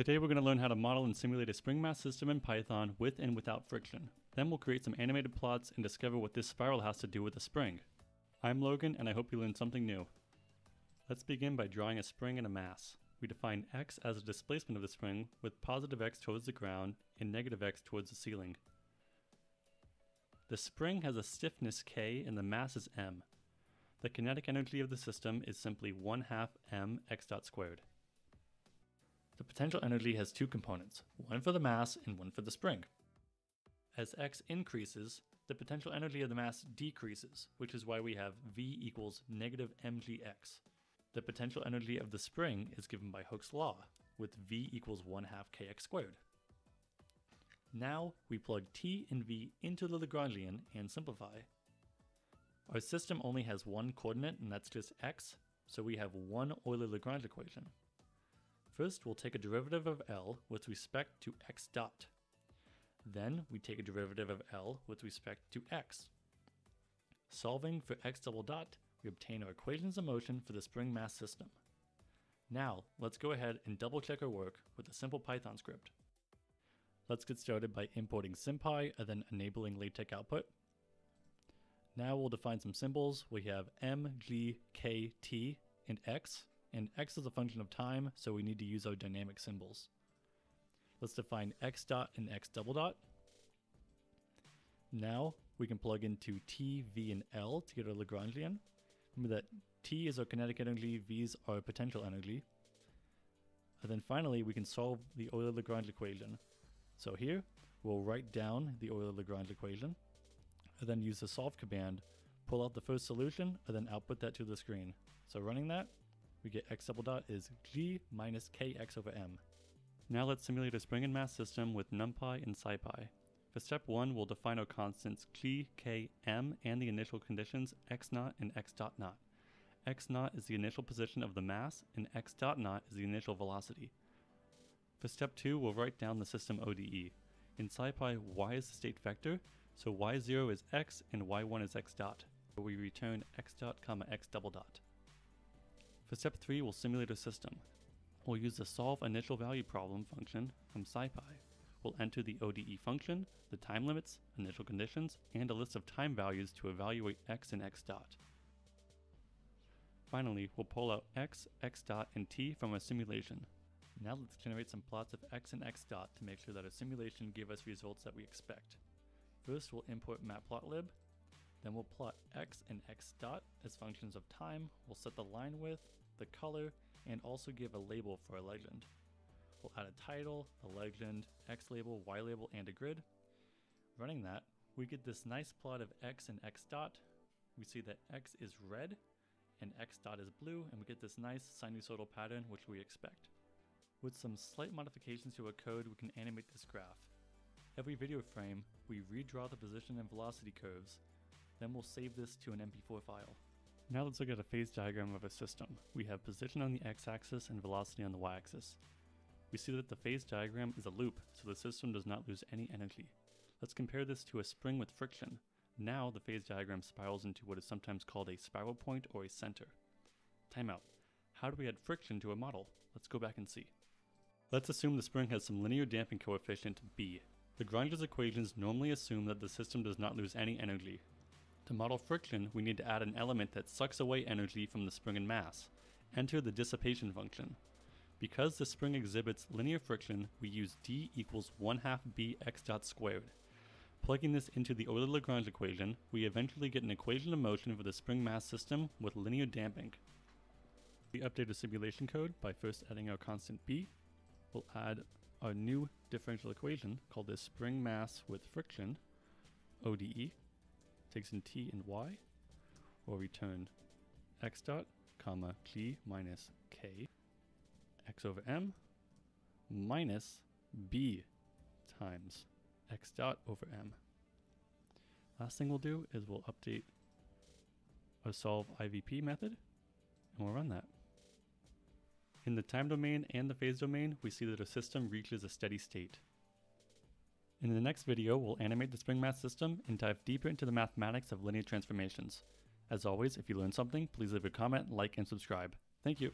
Today we're going to learn how to model and simulate a spring mass system in Python with and without friction. Then we'll create some animated plots and discover what this spiral has to do with a spring. I'm Logan and I hope you learned something new. Let's begin by drawing a spring and a mass. We define x as a displacement of the spring with positive x towards the ground and negative x towards the ceiling. The spring has a stiffness k and the mass is m. The kinetic energy of the system is simply 1 half m x dot squared. Potential energy has two components, one for the mass and one for the spring. As x increases, the potential energy of the mass decreases, which is why we have V equals negative mgx. The potential energy of the spring is given by Hooke's law, with V equals 1 half kx squared. Now we plug t and v into the Lagrangian and simplify. Our system only has one coordinate and that's just x, so we have one Euler-Lagrange equation. First, we'll take a derivative of L with respect to x dot. Then we take a derivative of L with respect to x. Solving for x double dot, we obtain our equations of motion for the spring mass system. Now, let's go ahead and double check our work with a simple Python script. Let's get started by importing SymPy and then enabling LaTeX output. Now we'll define some symbols. We have m, g, k, t, and x and x is a function of time, so we need to use our dynamic symbols. Let's define x dot and x double dot. Now we can plug into t, v, and l to get our Lagrangian. Remember that t is our kinetic energy, v is our potential energy. And then finally, we can solve the Euler-Lagrange equation. So here, we'll write down the Euler-Lagrange equation, and then use the solve command, pull out the first solution, and then output that to the screen. So running that, we get x double dot is g minus kx over m. Now let's simulate a spring and mass system with numpy and scipy. For step 1, we'll define our constants g, k, m and the initial conditions x naught and x dot naught. x naught is the initial position of the mass and x dot naught is the initial velocity. For step 2, we'll write down the system ODE. In scipy, y is the state vector, so y0 is x and y1 is x dot. We return x dot comma x double dot. For step 3, we'll simulate a system. We'll use the solve initial value problem function from SciPy. We'll enter the ODE function, the time limits, initial conditions, and a list of time values to evaluate x and x dot. Finally, we'll pull out x, x dot, and t from our simulation. Now let's generate some plots of x and x dot to make sure that our simulation gave us results that we expect. First, we'll import matplotlib, then we'll plot x and x dot as functions of time. We'll set the line width, the color, and also give a label for a legend. We'll add a title, a legend, x label, y label, and a grid. Running that, we get this nice plot of x and x dot. We see that x is red and x dot is blue, and we get this nice sinusoidal pattern which we expect. With some slight modifications to our code, we can animate this graph. Every video frame, we redraw the position and velocity curves, then we'll save this to an MP4 file. Now let's look at a phase diagram of a system. We have position on the x-axis and velocity on the y-axis. We see that the phase diagram is a loop, so the system does not lose any energy. Let's compare this to a spring with friction. Now the phase diagram spirals into what is sometimes called a spiral point or a center. Timeout. How do we add friction to a model? Let's go back and see. Let's assume the spring has some linear damping coefficient b. The Lagrange's equations normally assume that the system does not lose any energy, to model friction, we need to add an element that sucks away energy from the spring and mass. Enter the dissipation function. Because the spring exhibits linear friction, we use d equals 1 half b x dot squared. Plugging this into the Euler-Lagrange equation, we eventually get an equation of motion for the spring mass system with linear damping. We update the simulation code by first adding our constant b. We'll add our new differential equation called the spring mass with friction, ODE, takes in t and y, will return x dot comma g minus k x over m minus b times x dot over m. Last thing we'll do is we'll update our solve IVP method and we'll run that. In the time domain and the phase domain, we see that our system reaches a steady state. In the next video, we'll animate the spring mass system and dive deeper into the mathematics of linear transformations. As always, if you learned something, please leave a comment, like, and subscribe. Thank you.